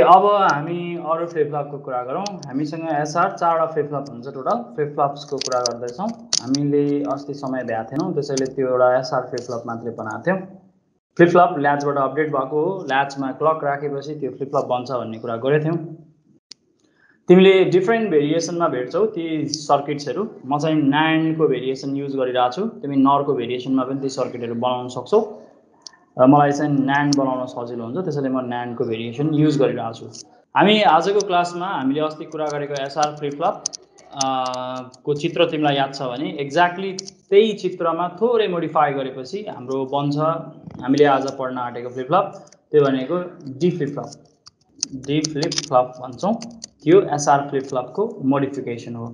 अब हामी अरू फ्लिपफ्लपको कुरा गरौँ। हामीसँग एसआर चारवटा फ्लिपफ्लप हुन्छ टोटल। फ्लिपफ्लप्सको कुरा गर्दैछौँ। हामीले अस्ति समय भ्याएको थिएनौँ त्यसैले त्यो एउटा एसआर फ्लिपफ्लप मात्रै बनाएको थियौँ। फ्लिपफ्लप ल्याचबाट अपडेट भएको हो। ल्याचमा क्लक राखेपछि त्यो फ्लिपफ्लप बन्छ भन्ने कुरा गरेको थियौँ। तिमीले डिफ्रेन्ट भेरिएसनमा भेट्छौ ती सर्किट्सहरू। म चाहिँ नाइनको भेरिएसन युज गरिरहेको छु। तिमी नरको भेरिएसनमा पनि ती सर्किटहरू बनाउन सक्छौ। मलाई चाहिँ न्यान्ड बनाउन सजिलो हुन्छ त्यसैले म न्यान्डको भेरिएसन युज गरिरहेको छु हामी आजको क्लासमा हामीले अस्ति कुरा गरेको एसआर फ्लिपफ्लप को चित्र तिमीलाई याद छ भने एक्ज्याक्टली त्यही चित्रमा थोरै मोडिफाई गरेपछि हाम्रो बन्छ हामीले आज पढ्न आँटेको फ्लिपफ्लप त्यो भनेको डी फ्लिपफ्लप डी फ्लिपफ्लप भन्छौँ त्यो एसआर फ्लिपफ्लपको मोडिफिकेसन हो।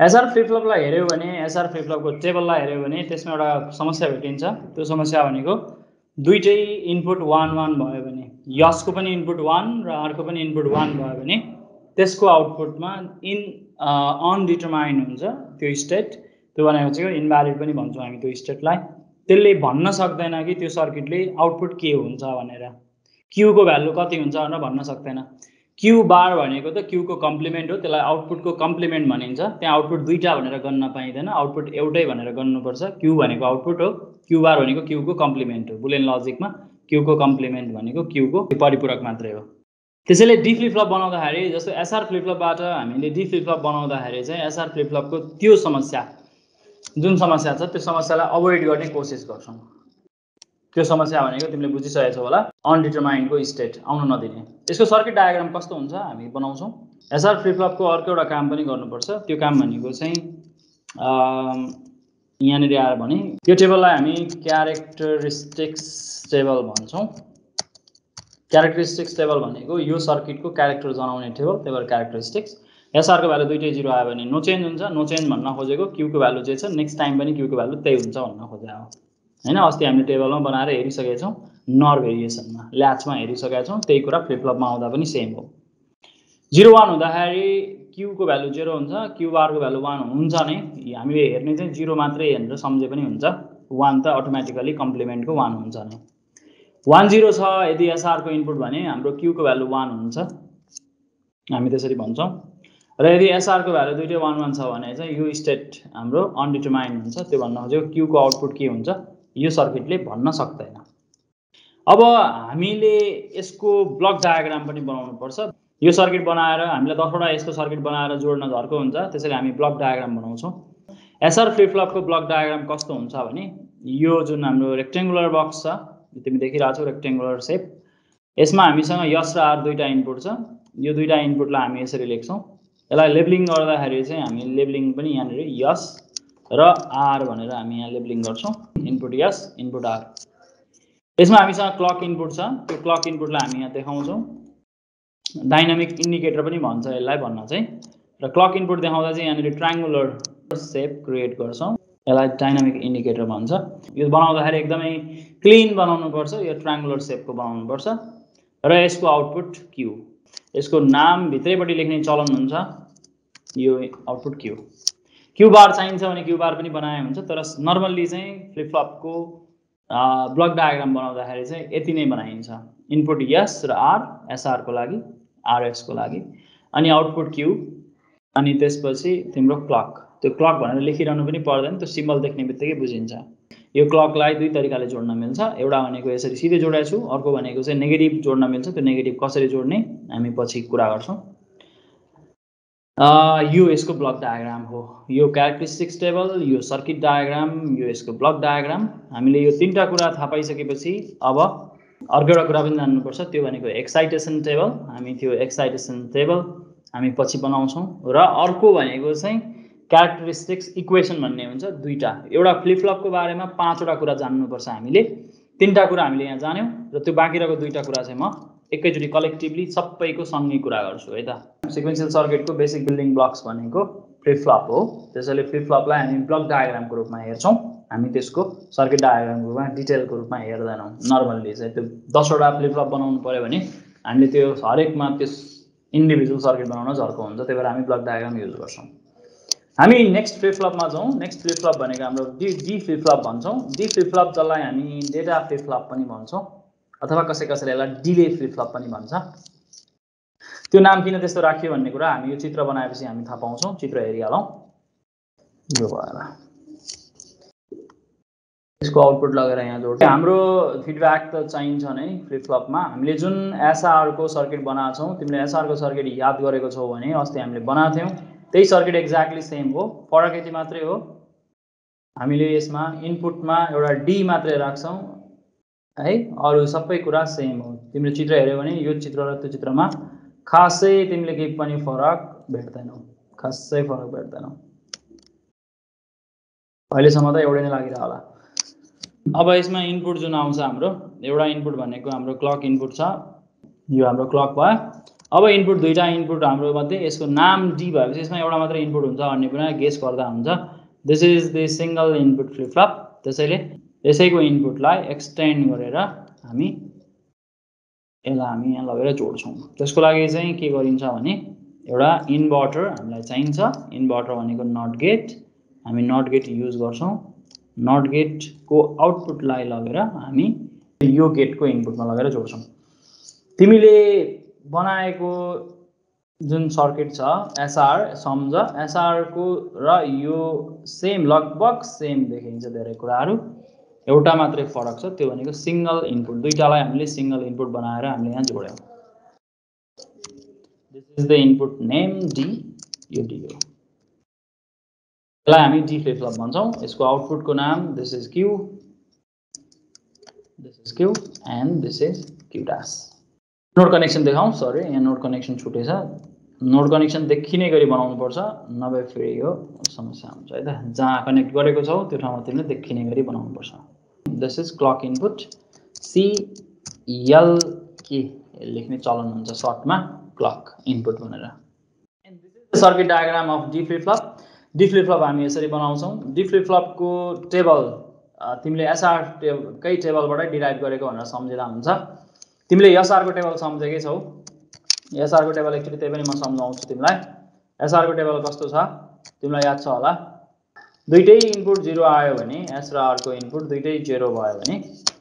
एसआर फ्लिपफ्लपलाई हेऱ्यौ भने एसआर फ्लिपफ्लपको टेबललाई हेऱ्यौ भने त्यसमा एउटा समस्या भेटिन्छ। त्यो समस्या भनेको दुइटै इनपुट वान वान भयो भने यसको पनि इनपुट वान र अर्को पनि इनपुट वान भयो भने त्यसको आउटपुटमा इन अनडिटर्माइन हुन्छ त्यो स्टेट त्यो भनेको चाहिँ इनभ्यालिड पनि भन्छौँ हामी त्यो स्टेटलाई त्यसले भन्न सक्दैन कि त्यो सर्किटले आउटपुट के हुन्छ भनेर। क्युको भ्यालु कति हुन्छ भनेर भन्न सक्दैन। क्यु बार भनेको त क्युको कम्प्लिमेन्ट हो त्यसलाई आउटपुटको कम्प्लिमेन्ट भनिन्छ। त्यहाँ आउटपुट दुईवटा भनेर गन्न पाइँदैन आउटपुट एउटै भनेर गर्नुपर्छ क्यु भनेको आउटपुट हो क्यु बार भनेको क्युको कम्प्लिमेन्ट हो। बुलेन लजिकमा क्युको कम्प्लिमेन्ट भनेको क्युको परिपूरक मात्रै हो। त्यसैले डी फ्लिपफ्लप बनाउँदाखेरि जस्तो एसआर फ्लिपफ्लपबाट हामीले डी फ्लिपफ्लप बनाउँदाखेरि चाहिँ एसआर फ्लिपफ्लपको त्यो समस्या जुन समस्या छ त्यो समस्यालाई अभोइड गर्ने कोसिस गर्छौँ। त्यो समस्या भनेको तिमीले बुझिसकेको छौ होला। अनडिटर्माइन्डको स्टेट आउनु नदिने। यसको सर्किट डायग्राम कस्तो हुन्छ हामी बनाउँछौँ। एसआर फ्लिपफ्लपको अर्को एउटा काम पनि गर्नुपर्छ। त्यो काम भनेको चाहिँ यहाँनिर आएर भने त्यो टेबललाई हामी क्यारेक्टरिस्टिक्स टेबल भन्छौँ। क्यारेक्टरिस्टिक्स टेबल भनेको यो सर्किटको क्यारेक्टर जनाउने टेबल त्यही भएर क्यारेक्टरिस्टिक्स एसआरको भ्यालु दुइटै जिरो आयो भने नो चेन्ज हुन्छ। नो चेन्ज भन्न खोजेको क्युको भ्यालु जे छ नेक्स्ट टाइम पनि क्युको भ्यालु त्यही हुन्छ भन्न खोजेको होइन अस्ति हामीले टेबलमा बनाएर हेरिसकेका छौँ नर भेरिएसनमा ल्याचमा हेरिसकेका छौँ त्यही कुरा फ्लिपफ्लपमा आउँदा पनि सेम हो। जिरो वान हुँदाखेरि क्युको भ्यालु जेरो हुन्छ क्यु बारको भ्यालु वान हुन्छ नै। हामीले हेर्ने चाहिँ जिरो मात्रै हेरेर सम्झे पनि हुन्छ। वान त अटोमेटिकली कम्प्लिमेन्टको वान हुन्छ नै। वान जिरो छ यदि एसआरको इनपुट भने हाम्रो क्युको भ्यालु वान हुन्छ। हामी त्यसरी भन्छौँ। र यदि एसआरको भ्यालु दुइटै वान वान छ भने चाहिँ यो स्टेट हाम्रो अनडिटर्माइन्ड हुन्छ। त्यो भन्न खोजेको क्युको आउटपुट के हुन्छ? यो सर्किटले भन्न सक्दैन। अब हामीले यसको ब्लक डायग्राम पनि बनाउनु पर्छ। यो सर्किट बनाएर हामीलाई दसवटा यस्तो सर्किट बनाएर जोड्न झर्को हुन्छ। त्यसैले हामी ब्लक डायग्राम बनाउँछौँ। एसआर फ्लिपफ्लपको ब्लक डायग्राम कस्तो हुन्छ भने यो जुन हाम्रो रेक्टेङ्गुलर बक्स छ तिमी देखिरहेको छौ रेक्टेङ्गुलर सेप। यसमा हामीसँग यस र आर दुईवटा इनपुट छ। यो दुईवटा इनपुटलाई हामी यसरी लेख्छौँ। यसलाई लेबलिङ गर्दाखेरि चाहिँ हामी लेबलिङ पनि यहाँनिर यस र आर भनेर हामी यहाँ लेबलिङ गर्छौँ। इनपुट यस इनपुट आर यसमा हामीसँग क्लक इनपुट छ। त्यो क्लक इनपुटलाई हामी यहाँ देखाउँछौँ। डाइनामिक इन्डिकेटर पनि भन्छ यसलाई भन्न चाहिँ। र क्लक इनपुट देखाउँदा चाहिँ यहाँनिर ट्राङ्गुलर सेप क्रिएट गर्छौँ। यसलाई डाइनामिक इन्डिकेटर भन्छ। यो बनाउँदाखेरि एकदमै क्लिन बनाउनुपर्छ। यो ट्राङ्गुलर सेपको बनाउनुपर्छ। र यसको आउटपुट क्यु यसको नाम भित्रैपट्टि लेख्ने चलन हुन्छ। यो आउटपुट क्यु क्युबार चाहिन्छ भने क्युबार पनि बनाए हुन्छ तर नर्मल्ली चाहिँ फ्लिपफ्लपको ब्लक डायग्राम बनाउँदाखेरि चाहिँ यति नै बनाइन्छ। इनपुट यस र आर एसआरको लागि आरएसको लागि अनि आउटपुट क्यु अनि त्यसपछि तिम्रो क्लक त्यो क्लक भनेर लेखिरहनु पनि पर्दैन त्यो सिम्बल देख्ने बित्तिकै बुझिन्छ। यो क्लकलाई दुई तरिकाले जोड्न मिल्छ एउटा भनेको यसरी सिधै जोडेको छु अर्को भनेको चाहिँ नेगेटिभ जोड्न मिल्छ त्यो नेगेटिभ कसरी जोड्ने हामी पछि कुरा गर्छौँ। यो यसको ब्लक डायग्राम हो। यो क्यारेक्टरिस्टिक्स टेबल यो सर्किट डायग्राम यो यसको ब्लक डायग्राम। हामीले यो तिनवटा कुरा थाहा पाइसकेपछि अब अर्को एउटा कुरा पनि जान्नुपर्छ। त्यो भनेको एक्साइटेसन टेबल हामी त्यो एक्साइटेसन टेबल हामी पछि बनाउँछौँ। र अर्को भनेको चाहिँ क्यारेक्टरिस्टिक्स इक्वेसन भन्ने हुन्छ दुईवटा। एउटा फ्लिपफ्लपको बारेमा पाँचवटा कुरा जान्नुपर्छ हामीले। तिनवटा कुरा हामीले यहाँ जान्यौँ। र त्यो बाँकी रहेको दुईवटा कुरा चाहिँ म एकैचोटि कलेक्टिभली सबैको सँगै कुरा गर्छु है त? सिक्वेन्सियल सर्किटको बेसिक बिल्डिङ ब्लक्स भनेको फ्लिपफ्लप हो। त्यसैले फ्लिपफ्लपलाई हामी ब्लक डायग्रामको रूपमा हेर्छौँ। हामी त्यसको सर्किट डायग्रामको रूपमा डिटेलको रूपमा हेर्दैनौँ। नर्मल्ली चाहिँ त्यो दसवटा फ्लिपफ्लप बनाउनु पऱ्यो भने हामीले त्यो हरेकमा त्यस इन्डिभिजुअल सर्किट बनाउन झर्को हुन्छ। त्यही भएर हामी ब्लक डायग्राम युज गर्छौँ। हामी नेक्स्ट फ्लिपफ्लपमा जाउँ। नेक्स्ट फ्लिपफ्लप भनेको हाम्रो डी डी फ्लिपफ्लप भन्छौँ। डी फ्लिपफ्लप जसलाई हामी डेटा फ्लिपफ्लप पनि भन्छौँ। अथवा कसै कसैले यसलाई डिले फ्लिपफ्लप पनि भन्छ। त्यो नाम किन त्यस्तो राखियो भन्ने कुरा हामी यो चित्र बनाएपछि हामी थाहा पाउँछौँ। चित्र हेरिहालौँ। यो भएर। यसको आउटपुट लगेर यहाँ जोड्छ हाम्रो फिडब्याक त चाहिन्छ नै फ्लिपफ्लपमा हामीले जुन एसआरको सर्किट बनाएको छौँ तिमीले एसआरको सर्किट याद गरेको छौ भने अस्ति हामीले बनाएको थियौँ। त्यही सर्किट एक्ज्याक्टली सेम हो। फरक यति मात्रै हो। हामीले यसमा इनपुटमा एउटा डी मात्रै राख्छौँ। है? अरू सबै कुरा सेम हो। तिमीले चित्र हेऱ्यौ भने यो चित्र र त्यो चित्रमा खासै तिमीले केही पनि फरक भेट्दैनौ। खासै फरक भेट्दैनौ। अहिलेसम्म त एउटै नै लागिरह होला। अब यसमा इनपुट जुन आउँछ हाम्रो एउटा इनपुट भनेको हाम्रो क्लक इनपुट छ। यो हाम्रो क्लक भयो। अब इनपुट दुईवटा इनपुट हाम्रो मध्ये यसको नाम डी भएपछि यसमा एउटा मात्रै इनपुट हुन्छ अन्य कुरा गेस गर्दा हुन्छ। This is the single input flip flop त्यसैले यसैको इनपुटलाई एक्सटेन्ड गरेर हामी यसलाई हामी यहाँ लगेर जोड्छौँ। त्यसको लागि चाहिँ के गरिन्छ भने एउटा इन्भर्टर हामीलाई चाहिन्छ। इन्भर्टर भनेको नट गेट हामी नट गेट युज गर्छौँ। नट गेटको आउटपुटलाई लगेर हामी यो गेटको इनपुटमा लगेर जोड्छौँ। तिमीले बनाएको जुन सर्किट छ एसआर सम्झ। एसआरको र यो सेम लगभग सेम देखिन्छ धेरै कुराहरू। एउटा मात्रै फरक सिङ्गल इनपुट दुइटालाई हामीले सिङ्गल इनपुट बनाएर हामीले यहाँ जोड्यौँ। This is the input name D यो डी हो। यसलाई हामी डी फ्लिप फ्लप भन्छौँ। यसको आउटपुटको नाम this is Q this is Q and this is Q dash node connection देखाउँ। Sorry यहाँ नोट कनेक्सन छुटेछ। नोट कनेक्सन देखिने गरी बनाउनुपर्छ नभए फेरि यो समस्या हुन्छ है त? जहाँ कनेक्ट गरेको छौ त्यो ठाउँमा तिमीले देखिने गरी बनाउनुपर्छ this is clock input CLK लेख्ने चलन हुन्छ सर्टमा क्लक इनपुट भनेर। Circuit diagram of D flip flop D flip flop हामी यसरी बनाउँछौँ। डी फ्लिपफ्लपको टेबल तिमीले एसआर टेबकै टेबलबाटै डिराइभ गरेको भनेर सम्झिँदा हुन्छ। तिमीले एसआरको टेबल सम्झेकै छौ। एसआरको टेबल एकचोटि त्यही पनि म सम्झाउँछु तिमीलाई एसआरको टेबल कस्तो छ तिमीलाई याद छ होला दुइटै इनपुट जिरो आयो भने एस र आरको इनपुट दुइटै जेरो भयो भने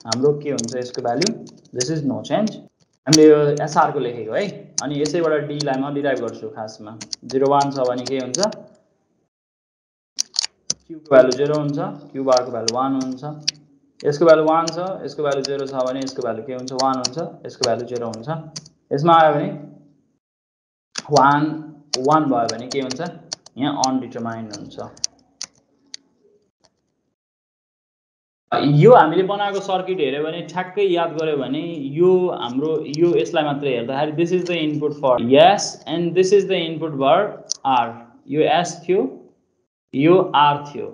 हाम्रो के हुन्छ यसको value this is no change हामीले यो एसआरको लेखेको है अनि यसैबाट डीलाई म डिराइभ गर्छु खासमा जिरो वान छ भने के हुन्छ क्युको भ्यालु जेरो हुन्छ क्यु बारको भ्यालु वान हुन्छ यसको भ्यालु वान छ यसको भ्यालु जेरो छ भने यसको भ्यालु के हुन्छ वान हुन्छ यसको भ्यालु जेरो हुन्छ यसमा आयो भने वान वान भयो भने के हुन्छ? यहाँ अनडिटर्माइन्ड हुन्छ। यो हामीले बनाएको सर्किट हेऱ्यो भने ठ्याक्कै याद गऱ्यो भने यो हाम्रो यो यसलाई मात्रै हेर्दाखेरि this is the input for S and this is the input for R यो एस थियो यो आर थियो।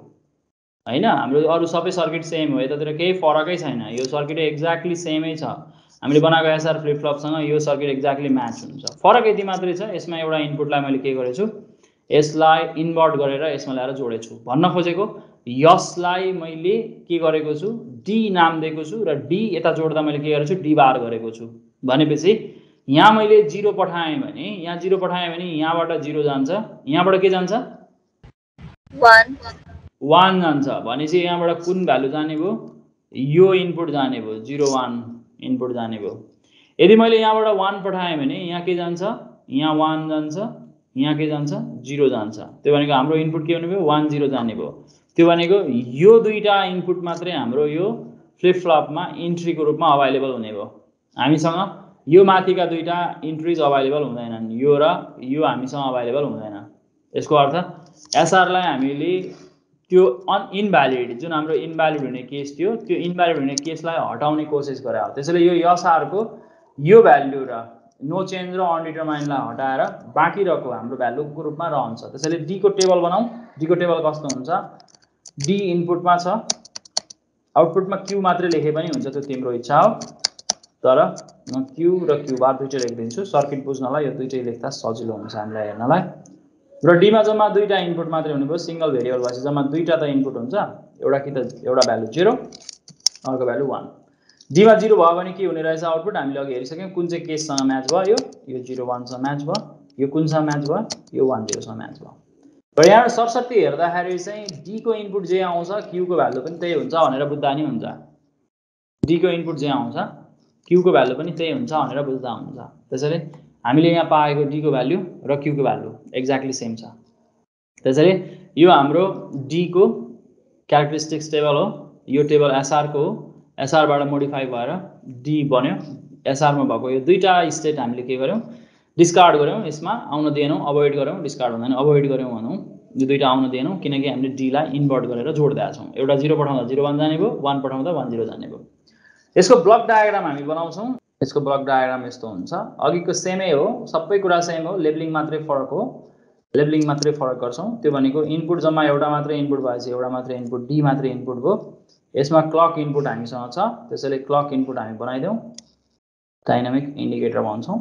होइन? हाम्रो अरू सबै सर्किट सेम हो यतातिर केही फरकै छैन। यो सर्किट एक्ज्याक्टली सेमै छ। हामीले बनाएको एसआर फ्लिपफ्लपसँग यो सर्किट एक्ज्याक्टली म्याच हुन्छ। फरक यति मात्रै छ यसमा एउटा इनपुटलाई मैले के गरेछु? यसलाई इन्भर्ट गरेर यसमा ल्याएर जोडेछु। भन्न खोजेको यसलाई मैले के गरेको छु? डी नाम दिएको छु र डी यता जोड्दा मैले के गरेको छु डी बार गरेको छु। भनेपछि यहाँ मैले जिरो पठाएँ भने यहाँ जिरो पठाएँ भने यहाँबाट जिरो जान्छ। यहाँबाट के जान्छ? वान जान्छ। भनेपछि यहाँबाट कुन भ्यालु जाने भयो? यो इनपुट जाने भयो। जिरो वान इनपुट जाने भयो। यदि मैले यहाँबाट वान पठाएँ भने यहाँ के जान्छ? यहाँ वान जान्छ यहाँ के जान्छ? जिरो जान्छ। त्यो भनेको हाम्रो इनपुट के हुने भयो? वान जिरो जाने भयो। त्यो भनेको यो दुईवटा इनपुट मात्रै हाम्रो यो फ्लिपफ्लपमा इन्ट्रीको रूपमा अभाइलेबल हुने भयो। हामीसँग यो माथिका दुईवटा इन्ट्रिज अभाइलेबल हुँदैनन्। यो र यो हामीसँग अभाइलेबल हुँदैन। यसको अर्थ एसआरलाई हामीले त्यो अन इनभ्यालिड जुन हाम्रो इनभ्यालिड हुने केस थियो त्यो इनभ्यालिड हुने केसलाई हटाउने कोसिस गरे हो। त्यसैले यो एसआरको यो भ्याल्यु र नो चेन्ज र अनडिटर्माइनलाई हटाएर बाँकी रहेको हाम्रो भ्यालुको रूपमा रहन्छ। त्यसैले डीको टेबल बनाऊ। डीको टेबल कस्तो हुन्छ? डी इनपुटमा छ। आउटपुटमा क्यु मात्रै लेखे पनि हुन्छ त्यो तिम्रो इच्छा हो। तर म क्यु र क्यु बार दुइटै लेखिदिन्छु। सर्किट बुझ्नलाई यो दुइटै लेख्दा सजिलो हुन्छ हामीलाई हेर्नलाई। र डीमा जम्मा दुईवटा इनपुट मात्रै हुने सिङ्गल भेरिएबल भएपछि जम्मा दुईवटा त इनपुट हुन्छ। एउटा कि त एउटा भ्यालु जिरो अर्को भ्यालु वान डीमा जिरो भयो भने के हुने रहेछ? आउटपुट हामीले अघि हेरिसक्यौँ कुन चाहिँ केससँग म्याच भयो यो? जिरो वानसँग म्याच भयो। यो कुनसँग म्याच भयो? यो वान जिरोसँग म्याच भयो। र यहाँ सरस्वती हेर्दाखेरि चाहिँ डीको इनपुट जे आउँछ क्युको भ्यालु पनि त्यही हुन्छ भनेर बुझ्दा नि हुन्छ। डीको इनपुट जे आउँछ क्युको भ्यालु पनि त्यही हुन्छ भनेर बुझ्दा हुन्छ। त्यसैले हामीले यहाँ पाएको डीको भ्याल्यु र क्यूको भ्याल्यु एक्ज्याक्टली सेम छ। त्यसैले यो हाम्रो डीको क्यारेक्टरिस्टिक्स टेबल हो यो टेबल एसआरको हो। एसआरबाट मोडिफाई भएर डी बन्यो। एसआरमा भएको यो दुईवटा स्टेट हामीले के गर्यौँ डिस्कार्ड गऱ्यौँ यसमा आउन दिएनौँ अभोइड गऱ्यौँ डिस्कार्ड हुँदैन अभोइड गऱ्यौँ भनौँ। यो दुइटा आउन दिएनौँ किनकि हामीले डीलाई इन्भर्ट गरेर जोडिदिएका छौँ। एउटा जिरो पठाउँदा जिरो वान जाने भयो वान पठाउँदा वान जिरो जाने भयो। यसको ब्लक डायग्राम हामी बनाउँछौँ। यसको ब्लक डायग्राम यस्तो हुन्छ। अघिको सेमै हो सबै कुरा सेम हो लेबलिङ मात्रै फरक हो। लेबलिङ मात्रै फरक गर्छौँ। त्यो भनेको इनपुट जम्मा एउटा मात्रै इनपुट भएपछि एउटा मात्रै इनपुट डी मात्रै इनपुट भयो यसमा क्लक इनपुट हामीसँग छ। त्यसैले क्लक इनपुट हामी बनाइदिउँ डाइनामिक इन्डिकेटर भन्छौँ।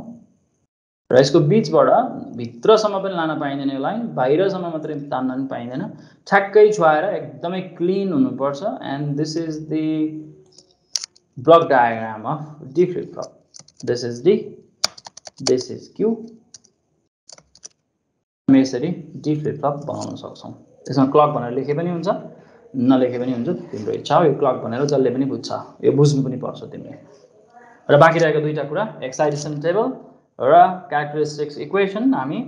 र यसको बिचबाट भित्रसम्म पनि लान पाइँदैन यो लाइन बाहिरसम्म मात्रै तान्न पनि पाइँदैन। ठ्याक्कै छुवाएर एकदमै क्लिन हुनुपर्छ। And this is the block diagram of D flip flop this is D this is Q हामी यसरी फ्लिप फ्लप बनाउन सक्छौँ। यसमा क्लक भनेर लेखे पनि हुन्छ नलेखे पनि हुन्छ तिम्रो इच्छा हो यो क्लक भनेर जसले पनि बुझ्छ यो बुझ्नु पनि पर्छ तिमीले। र बाँकी रहेको दुईवटा कुरा एक्साइटेसन टेबल र क्यारेक्टरिस्टिक्स इक्वेसन हामी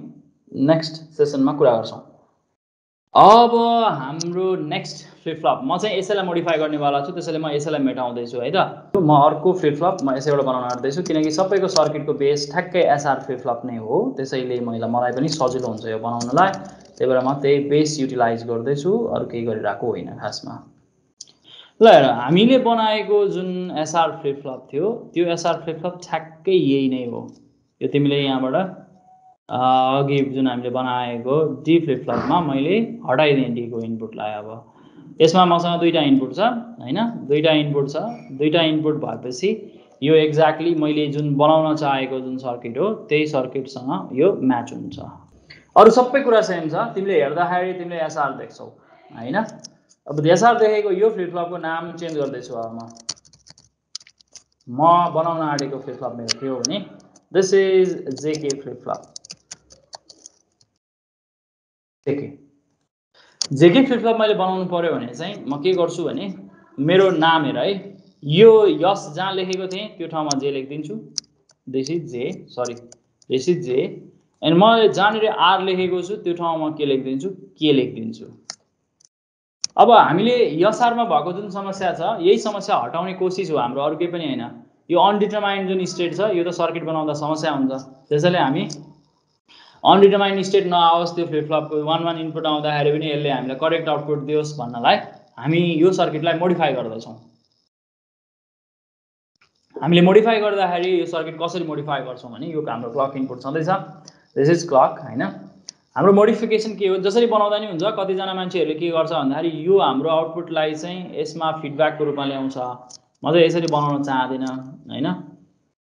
नेक्स्ट सेसनमा कुरा गर्छौँ। अब हाम्रो नेक्स्ट फ्लिपफ्लप म चाहिँ यसैलाई मोडिफाई गर्नेवाला छु त्यसैले म यसैलाई मेटाउँदैछु है त? म अर्को फ्लिपफ्लप म यसैबाट बनाउन आँट्दैछु किनकि सबैको सर्किटको बेस ठ्याक्कै एसआर फ्लिपफ्लप नै हो। त्यसैले मैले मलाई पनि सजिलो हुन्छ यो बनाउनलाई। त्यही भएर म त्यही बेस युटिलाइज गर्दैछु अरू केही गरिरहेको होइन खासमा। ल हेर हामीले बनाएको जुन एसआर फ्लिपफ्लप थियो त्यो एसआर फ्लिपफ्लप ठ्याक्कै यही नै हो। यो तिमीले यहाँबाट अघि जुन हामीले बनाएको डी फ्लिपफ्लपमा मैले हटाइदिएँ डीको इनपुटलाई अब। यसमा मसँग दुईवटा इनपुट छ होइन? दुईवटा इनपुट छ। दुईवटा इनपुट भएपछि यो एक्ज्याक्टली मैले जुन बनाउन चाहेको जुन सर्किट हो त्यही सर्किटसँग यो म्याच हुन्छ। अरू सबै कुरा सेम छ। तिमीले हेर्दाखेरि तिमीले एसआर देख्छौ होइन? अब एसआर देखेको यो फ्लिपफ्लपको नाम चेन्ज गर्दैछु अब म। म बनाउन आँटेको फ्लिपफ्लप मेरो के हो भने this is JK flip flop. JK JK flip flop मैले बनाउनु पऱ्यो भने चाहिँ म के गर्छु भने मेरो नाम हेर है। यो यस जहाँ लेखेको थिएँ त्यो ठाउँमा J लेखिदिन्छु। This is J sorry this J अनि मैले जहाँनिर आर लेखेको छु त्यो ठाउँमा के लेखिदिन्छु? के लेखिदिन्छु। अब हामीले यसारमा भएको जुन समस्या छ यही समस्या हटाउने कोसिस हो हाम्रो अरू केही पनि होइन। यो अनडिटरमाइन्ड जुन स्टेट छ यो त सर्किट बनाउँदा समस्या हुन्छ। त्यसैले हामी अनडिटरमाइन्ड स्टेट नआओस् त्यो फ्लिपफ्लपको वान वान इनपुट आउँदाखेरि पनि यसले हामीलाई करेक्ट आउटपुट दियोस् भन्नलाई हामी यो सर्किटलाई मोडिफाई गर्दैछौँ। हामीले मोडिफाई गर्दाखेरि यो सर्किट कसरी मोडिफाई गर्छौँ भने यो हाम्रो क्लक इनपुट छँदैछ। दिस इज क्लक होइन? हाम्रो मोडिफिकेसन के हो? जसरी बनाउँदा नि हुन्छ कतिजना मान्छेहरूले के गर्छ भन्दाखेरि यो हाम्रो आउटपुटलाई चाहिँ यसमा फिडब्याकको रूपमा ल्याउँछ। म चाहिँ यसरी बनाउन चाहदिनँ होइन?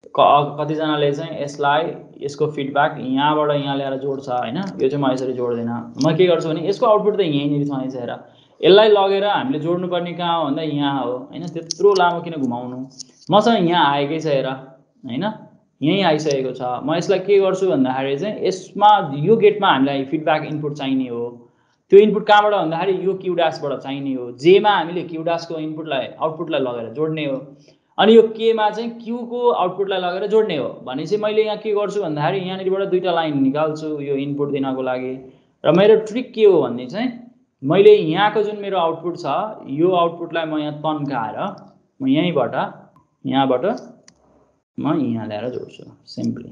कतिजनाले चाहिँ यसलाई यसको फिडब्याक यहाँबाट यहाँ ल्याएर जोड्छ होइन? यो चाहिँ म यसरी जोड्दिनँ। म के गर्छु भने यसको आउटपुट त यहीँनिर छँदैछ हेर। यसलाई लगेर हामीले जोड्नुपर्ने कहाँ हो भन्दा यहाँ हो होइन? त्यत्रो लामो किन घुमाउनु? मसँग यहाँ आएकै छ हेर होइन? यहीँ आइसकेको छ। म यसलाई के गर्छु भन्दाखेरि चाहिँ यसमा यो गेटमा हामीलाई फिडब्याक इनपुट चाहिने हो। त्यो इनपुट कहाँबाट भन्दाखेरि यो क्युडासबाट चाहिने हो। जेमा हामीले क्युडासको इनपुटलाई आउटपुटलाई लगेर जोड्ने हो। अनि यो केमा चाहिँ क्युको आउटपुटलाई लगेर जोड्ने हो। भनेपछि मैले यहाँ के गर्छु भन्दाखेरि यहाँनिरबाट दुईवटा लाइन निकाल्छु यो इनपुट दिनको लागि। र मेरो ट्रिक के हो भन्ने चाहिँ मैले यहाँको जुन मेरो आउटपुट छ यो आउटपुटलाई म यहाँ तन्काएर म यहीँबाट यहाँबाट म यहाँ ल्याएर जोड्छु। सिम्पली।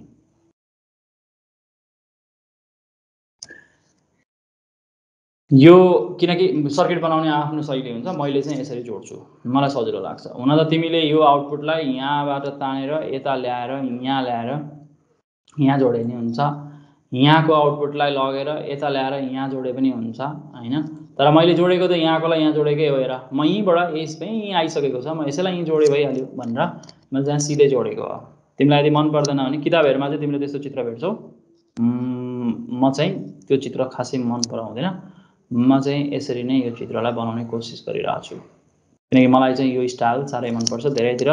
यो किनकि सर्किट बनाउने आफ्नो शैली हुन्छ मैले चाहिँ यसरी जोड्छु। मलाई सजिलो लाग्छ। हुन त तिमीले यो आउटपुटलाई यहाँबाट तानेर यता ल्याएर यहाँ ल्याएर यहाँ जोडे नि हुन्छ। यहाँको आउटपुटलाई लगेर यता ल्याएर यहाँ जोडे पनि हुन्छ होइन? तर मैले जोडेको त यहाँकोलाई यहाँ जोडेकै हो हेर। म यहीँबाट यसमै यहीँ आइसकेको छ म यसैलाई यहीँ जोडे भइहाल्यो भनेर मैले जहाँ सिधै जोडेको हो। तिमीलाई यदि मन पर्दैन भने किताबहरूमा चाहिँ तिमीले त्यस्तो चित्र भेट्छौ। म चाहिँ त्यो चित्र खासै मन पराउँदैन। म चाहिँ यसरी नै यो चित्रलाई बनाउने कोसिस गरिरहेको छु किनकि मलाई चाहिँ यो स्टाइल साह्रै मनपर्छ धेरैतिर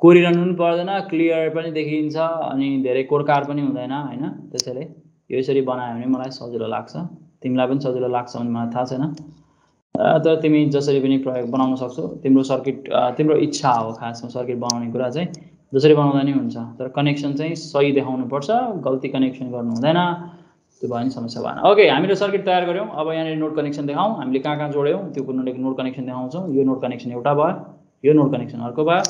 कोरिरहनु पनि पर्दैन क्लियर पनि देखिन्छ अनि धेरै कोरकार पनि हुँदैन होइन त्यसैले यो यसरी बनायो भने मलाई सजिलो लाग्छ तिमीलाई पनि सजिलो लाग्छ भने मलाई थाहा छैन तर तिमी जसरी पनि प्रयोग बनाउन सक्छौ तिम्रो सर्किट तिम्रो इच्छा हो खासमा सर्किट बनाउने कुरा चाहिँ जसरी बनाउँदा नि हुन्छ तर कनेक्सन चाहिँ सही देखाउनुपर्छ गल्ती कनेक्सन गर्नु हुँदैन त्यो भयो भने समस्या भएन। ओके हामीले सर्किट तयार गऱ्यौँ। अब यहाँनिर नोट कनेक्सन देखाउँ। हामीले कहाँ कहाँ जोड्यौँ? त्यो नोट नोट कनेक्सन देखाउँछौँ? यो नोट कनेक्सन एउटा भयो यो नोट कनेक्सन अर्को भयो।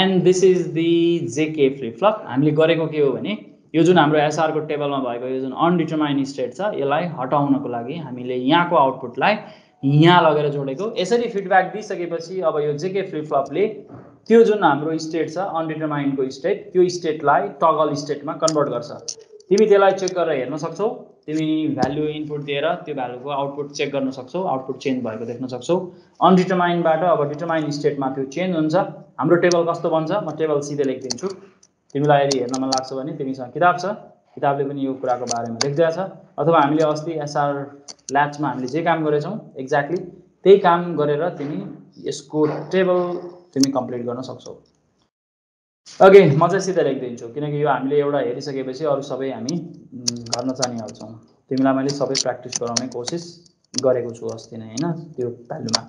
And this is the JK flip flop हामीले गरेको के हो भने यो जुन हाम्रो एसआरको टेबलमा भएको यो जुन अनडिटर्माइन स्टेट छ यसलाई हटाउनको लागि हामीले यहाँको आउटपुटलाई यहाँ लगेर जोडेको। यसरी फिडब्याक दिइसकेपछि अब यो जेके फ्लिप फ्लपले त्यो जुन हाम्रो स्टेट छ अनडिटर्माइन्डको स्टेट त्यो स्टेटलाई टगल स्टेटमा कन्भर्ट गर्छ। तिमी त्यसलाई चेक गरेर हेर्न सक्छौ। तिमी भ्यालु इनपुट दिएर त्यो भ्यालुको आउटपुट चेक गर्न सक्छौ आउटपुट चेन्ज भएको देख्न सक्छौ। अनडिटर्माइन्डबाट अब डिटर्माइन स्टेटमा त्यो चेन्ज हुन्छ। हाम्रो टेबल कस्तो बन्छ? म टेबल सिधै लेखिदिन्छु। तिमीलाई यदि हेर्न मन लाग्छ भने तिमीसँग किताब छ। किताबले पनि यो कुराको बारेमा लेखिदिएको छ। अथवा हामीले अस्ति एसआर ल्याब्समा हामीले जे काम गरेछौँ एक्ज्याक्टली त्यही काम गरेर तिमी यसको टेबल तिमी कम्प्लिट गर्न सक्छौ। ओके म चाहिँ सिधै लेखिदिन्छु किनकि यो हामीले एउटा हेरिसकेपछि अरू सबै हामी गर्न जानिहाल्छौँ तिमीलाई मैले सबै प्र्याक्टिस गराउने कोसिस गरेको छु अस्ति नै होइन? त्यो भ्यालुमा।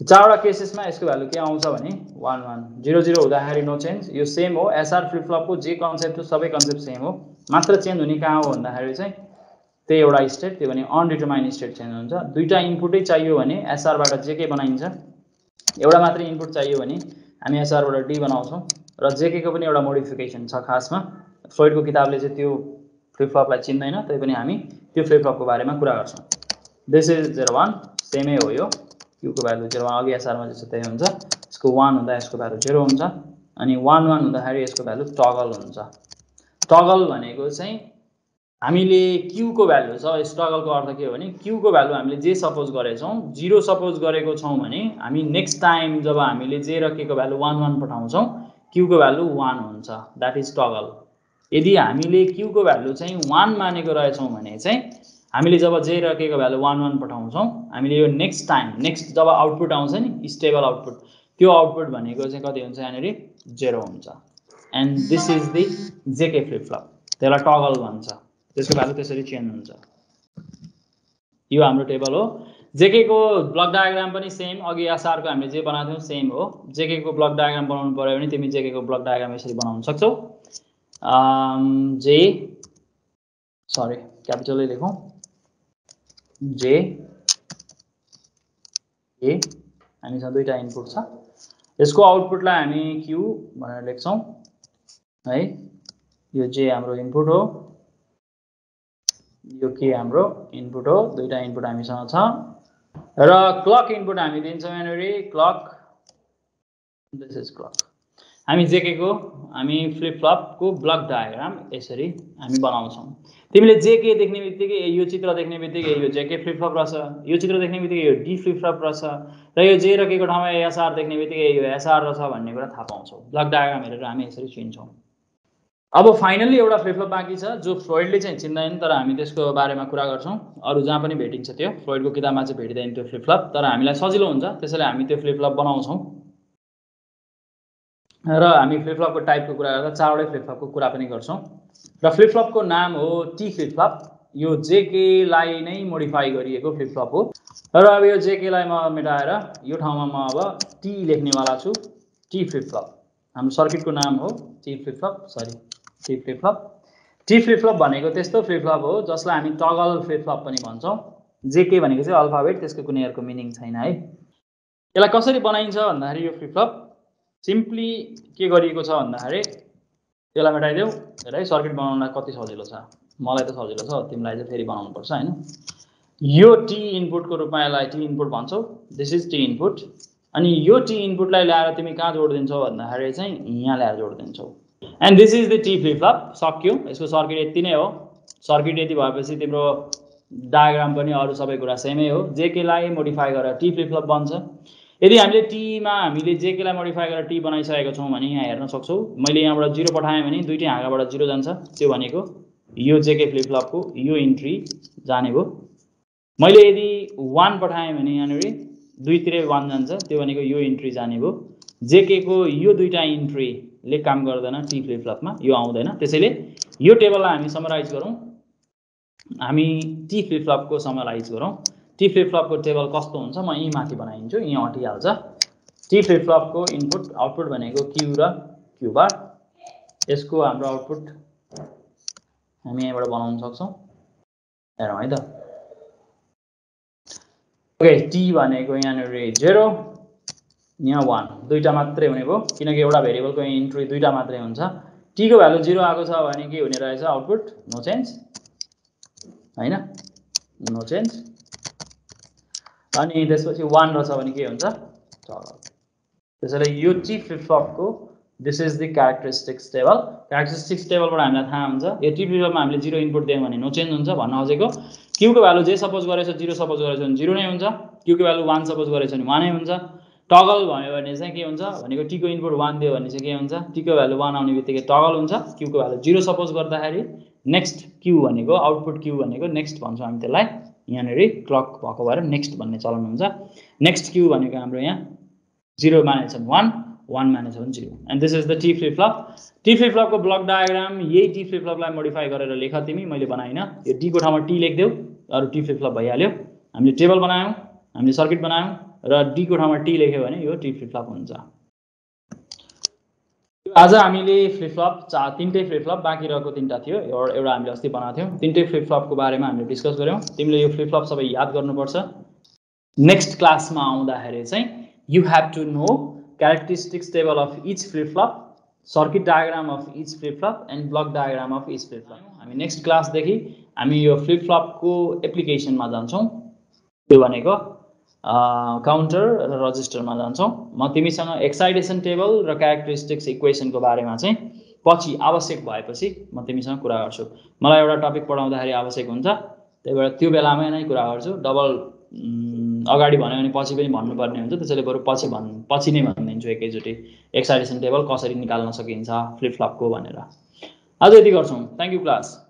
चारवटा केसेसमा यसको भ्यालु के आउँछ भने वान वान जिरो जिरो हुँदाखेरि नो चेन्ज यो सेम हो। एसआर फ्लिपफ्लपको जे कन्सेप्ट हो सबै कन्सेप्ट सेम हो। मात्र चेन्ज हुने कहाँ हो भन्दाखेरि चाहिँ त्यही एउटा स्टेट त्यो भने अनडिटर्माइन स्टेट चेन्ज हुन्छ। दुईवटा इनपुटै चाहियो भने एसआरबाट जे के बनाइन्छ एउटा मात्रै इनपुट चाहियो भने हामी एसआरबाट डी बनाउँछौँ। र जेकेको पनि एउटा मोडिफिकेसन छ खासमा फ्लोइडको किताबले चाहिँ त्यो फ्लिपफ्लपलाई चिन्दैन तै पनि हामी त्यो फ्लिपफ्लपको बारेमा कुरा गर्छौँ। दिस इज जेरो वान सेमै हो यो क्यूको भ्यालु जेरो वान अघि एसआरमा जस्तो त्यही हुन्छ। यसको वान हुँदा यसको भ्यालु जेरो हुन्छ अनि वान वान हुँदाखेरि यसको भ्यालु टगल हुन्छ। टगल भनेको चाहिँ हामीले क्युको भ्यालु छ स्ट्रगलको अर्थ के हो भने क्युको भ्यालु हामीले जे सपोज गरेछौँ जिरो सपोज गरेको छौँ भने हामी नेक्स्ट टाइम जब हामीले जे र के को भ्यालु वान वान पठाउँछौँ क्युको भ्यालु वान हुन्छ। द्याट इज टगल यदि हामीले क्युको भ्यालु चाहिँ वान मानेको रहेछौँ भने चाहिँ हामीले जब जे र के को भ्यालु वान वान पठाउँछौँ हामीले यो नेक्स्ट टाइम नेक्स्ट जब आउटपुट आउँछ नि स्टेबल आउटपुट त्यो आउटपुट भनेको चाहिँ कति हुन्छ यहाँनिर जेरो हुन्छ। And this is the JK flip flop त्यसलाई टगल भन्छ। त्यसको भ्यालु त्यसरी चेन्ज हुन्छ। यो हाम्रो टेबल हो। जेकेको ब्लक डायग्राम पनि सेम अघि एसआरको हामीले जे बनाएको थियौँ सेम हो। जेकेको ब्लक डायग्राम बनाउनु पऱ्यो भने तिमी जेकेको ब्लक डायग्राम यसरी बनाउन सक्छौ। जे सरी क्यापिटलै लेखौँ। जे ए हामीसँग दुईवटा इनपुट छ। यसको आउटपुटलाई हामी क्यु भनेर लेख्छौँ। है यो जे हाम्रो इनपुट हो। यो के हाम्रो इनपुट हो। दुईवटा इनपुट हामीसँग छ। र क्लक इनपुट हामी दिन्छौँ यहाँनिर। क्लक। दिस इज क्लक हामी जेकेको हामी फ्लिपफ्लपको ब्लक डायग्राम यसरी हामी बनाउँछौँ। तिमीले जेके देख्ने बित्तिकै यो चित्र देख्ने बित्तिकै यो जेके फ्लिपफ्लप रहेछ। यो चित्र देख्ने बित्तिकै यो डी फ्लिपफ्लप रहेछ। र यो जे र केको ठाउँमा एसआर देख्ने बित्तिकै यो एसआर रहेछ भन्ने कुरा थाहा पाउँछौँ। ब्लक डायग्राम हेरेर हामी यसरी चिन्छौँ। अब फाइनल्ली एउटा फ्लिपफ्लप बाँकी छ जो फ्लोइडले चाहिँ चिन्दैन तर हामी त्यसको बारेमा कुरा गर्छौँ। अरू जहाँ पनि भेटिन्छ त्यो फ्लोइडको किताबमा चाहिँ भेटिँदैन त्यो फ्लिपफ्लप तर हामीलाई सजिलो हुन्छ त्यसैले हामी त्यो फ्लिपफ्लप बनाउँछौँ। र हामी फ्लिपफ्लपको टाइपको कुरा गर्दा चारवटै फ्लिपफ्लपको कुरा पनि गर्छौँ। र फ्लिपफ्लपको नाम हो टी फ्लिपफ्लप। यो जेकेलाई नै मोडिफाई गरिएको फ्लिपफ्लप हो। र अब यो जेकेलाई म मेटाएर यो ठाउँमा म अब टी लेख्नेवाला छु टी फ्लिपफ्लप। हाम्रो सर्किटको नाम हो T flip flop sorry. T flip flop T flip flop भनेको त्यस्तो फ्लिपफ्लप हो जसलाई हामी टगल फ्लिपफ्लप पनि भन्छौँ। जेके भनेको चाहिँ अल्फाबेट त्यसको कुनै अर्को मिनिङ छैन है। यसलाई कसरी बनाइन्छ भन्दाखेरि यो फ्लिपफ्लप सिम्पली के गरिएको छ भन्दाखेरि यसलाई मेटाइदेऊ। है सर्किट बनाउनलाई कति सजिलो छ। मलाई त सजिलो छ तिमीलाई चाहिँ फेरि बनाउनुपर्छ होइन। यो टी इनपुटको रूपमा यसलाई टी इनपुट भन्छौ। दिस इज टी इनपुट अनि यो टी इनपुटलाई ल्याएर तिमी कहाँ जोडिदिन्छौ भन्दाखेरि चाहिँ यहाँ ल्याएर जोडिदिन्छौ। And this is the T flip flop सक्यो यसको सर्किट यति नै हो। सर्किट यति भएपछि तिम्रो डायग्राम पनि अरू सबै कुरा सेमै हो। जेकेलाई मोडिफाई गरेर टी फ्लिपफ्लप बन्छ। यदि हामीले टीमा हामीले जेकेलाई मोडिफाई गरेर टी बनाइसकेको छौँ भने यहाँ हेर्न सक्छौँ। मैले यहाँबाट जिरो पठाएँ भने दुइटै हाँगाबाट जिरो जान्छ। त्यो भनेको यो जेके फ्लिपफ्लपको यो इन्ट्री जाने भयो मैले यदि वान पठाएँ भने यहाँनिर दुईतिरै वान जान्छ। त्यो भनेको यो इन्ट्री जाने भयो जेकेको यो दुईवटा इन्ट्रीले काम गर्दैन टी फ्लिपफ्लपमा यो आउँदैन। त्यसैले यो टेबललाई हामी समराइज गरौँ। हामी टी फ्लिपफ्लपको समराइज गरौँ। टी फ्लिपफ्लपको टेबल कस्तो हुन्छ म यहीँ माथि बनाइदिन्छु यहाँ अटिहाल्छ। टी फ्लिपफ्लपको इनपुट आउटपुट भनेको क्यु र क्यु बार यसको हाम्रो आउटपुट हामी यहाँबाट बनाउन सक्छौँ। हेरौँ है त। ओके टी भनेको यहाँनिर जेरो यहाँ वान दुईवटा मात्रै हुने भयो। किनकि एउटा भेरिएबलको इन्ट्री दुईवटा मात्रै हुन्छ। टीको भ्यालु जिरो आएको छ भने के हुने रहेछ? आउटपुट नो चेन्ज होइन? नो चेन्ज अनि त्यसपछि वान रहेछ भने के हुन्छ? त्यसैले यो T फ्लिपफ्लपको this is the characteristics table characteristics टेबलबाट हामीलाई थाहा हुन्छ यो टी फ्लिपफ्लपमा हामीले जिरो इनपुट दियौँ भने नो चेन्ज हुन्छ भन्न खोजेको। क्युको भ्यालु जे सपोज गरेछ जिरो सपोज गरेछ भने जिरो नै हुन्छ। क्युको भ्यालु वान सपोज गरेछ भने वानै हुन्छ। टगल भयो भने चाहिँ के हुन्छ भनेको टीको इनपुट वान दियो भने चाहिँ के हुन्छ? टीको भ्यालु वान आउने बित्तिकै टगल हुन्छ। क्युको भ्यालु जिरो सपोज गर्दाखेरि नेक्स्ट क्यु भनेको आउटपुट क्यु भनेको नेक्स्ट भन्छौँ हामी त्यसलाई। यहाँनिर क्लक भएको भएर नेक्स्ट भन्ने चलन हुन्छ नेक्स्ट क्यु भनेको हाम्रो यहाँ जिरो मानेछ भने वान वान मानेछ भने zero and this is the T flip flop T फ्लिपफ्लपको block diagram यही टी फ्लिपफ्लपलाई मोडिफाई गरेर लेख तिमी। मैले बनाइनँ। यो टीको ठाउँमा टी लेखिदेऊ अरू टी फ्लिपफ्लप भइहाल्यो। हामीले टेबल बनायौँ हामीले सर्किट बनायौँ। र डीको ठाउँमा टी लेख्यो भने यो टी फ्लिपफ्लप हुन्छ। आज हामीले फ्लिपफ्लप चा तिनटै फ्लिपफ्लप बाँकी रहेको तिनवटा थियो। एउटा एउटा हामीले अस्ति बनाएको थियौँ। तिनटै फ्लिपफ्लपको बारेमा हामीले डिस्कस गऱ्यौँ। तिमीले यो फ्लिपफ्लप सबै याद गर्नुपर्छ। नेक्स्ट क्लासमा आउँदाखेरि चाहिँ you have to know characteristics table of each flip flop circuit diagram of each flip flop and block diagram of each flip flop हामी नेक्स्ट क्लासदेखि हामी यो फ्लिपफ्लपको एप्लिकेसनमा जान्छौँ। त्यो भनेको काउन्टर र रजिस्टरमा जान्छौँ। म तिमीसँग एक्साइटेसन टेबल र क्यारेक्टरिस्टिक्स इक्वेसनको बारेमा चाहिँ पछि आवश्यक भएपछि म तिमीसँग कुरा गर्छु। मलाई एउटा टपिक पढाउँदाखेरि आवश्यक हुन्छ। त्यही भएर त्यो बेलामै नै कुरा गर्छु। डबल अगाडि भन्यो भने पछि पनि भन्नुपर्ने हुन्छ। त्यसैले बरु पछि भन् पछि नै भनिदिन्छु एकैचोटि। एक्साइटेसन टेबल कसरी निकाल्न सकिन्छ? फ्लिपफ्लपको भनेर। आज यति गर्छौँ। Thank you class